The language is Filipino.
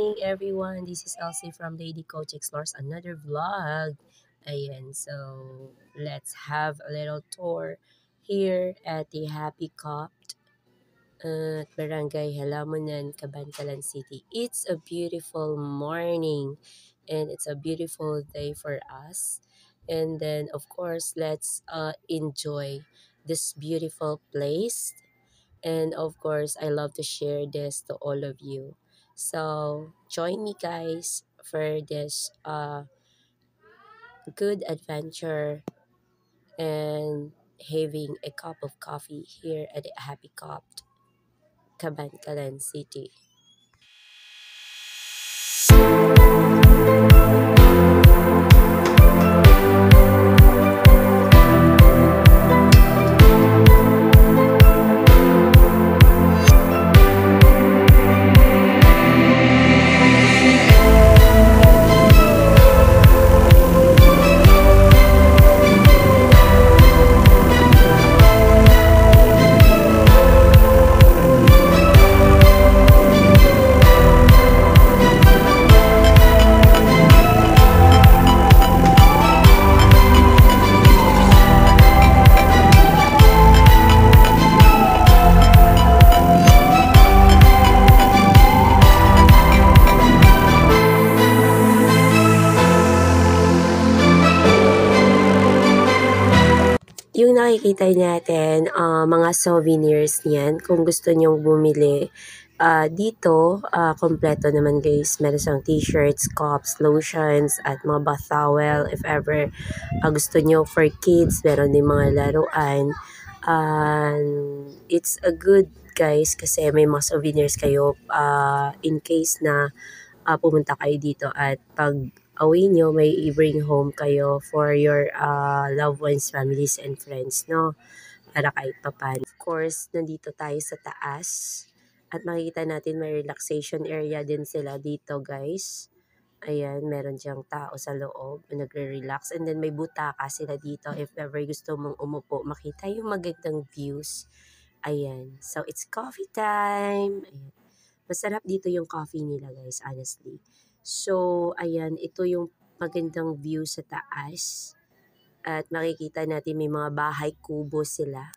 morning everyone. This is Elsie from Lady Coach Explores another vlog. Ayan, so let's have a little tour here at the Happy Copt at Barangay Halamunan, Cabancalan City. It's a beautiful morning and it's a beautiful day for us. And then of course, let's uh, enjoy this beautiful place. And of course, I love to share this to all of you. So join me guys for this uh, good adventure and having a cup of coffee here at the Happy Copt, Cabancalan City. Yung nakikita natin, ah, mga souvenirs niyan, kung gusto nyong bumili, ah, dito, ah, kompleto naman guys. Meron siyang t-shirts, cups, lotions, at mga bath towel. If ever ah, gusto nyo for kids, meron din mga laruan. And it's a good guys kasi may mga souvenirs kayo ah, in case na ah, pumunta kayo dito at pag away nyo, may i-bring home kayo for your uh, loved ones, families, and friends, no? Para kahit papan. Of course, nandito tayo sa taas. At makikita natin may relaxation area din sila dito, guys. Ayan, meron diyang tao sa loob na nagre-relax. And then may butaka sila dito if ever gusto mong umupo, makita yung magandang views. Ayan. So, it's coffee time. Ayan. Masarap dito yung coffee nila, guys, honestly. So, ayan, ito yung magandang view sa taas. At makikita natin may mga bahay kubo sila.